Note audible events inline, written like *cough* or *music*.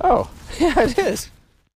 Oh, *laughs* yeah, it is.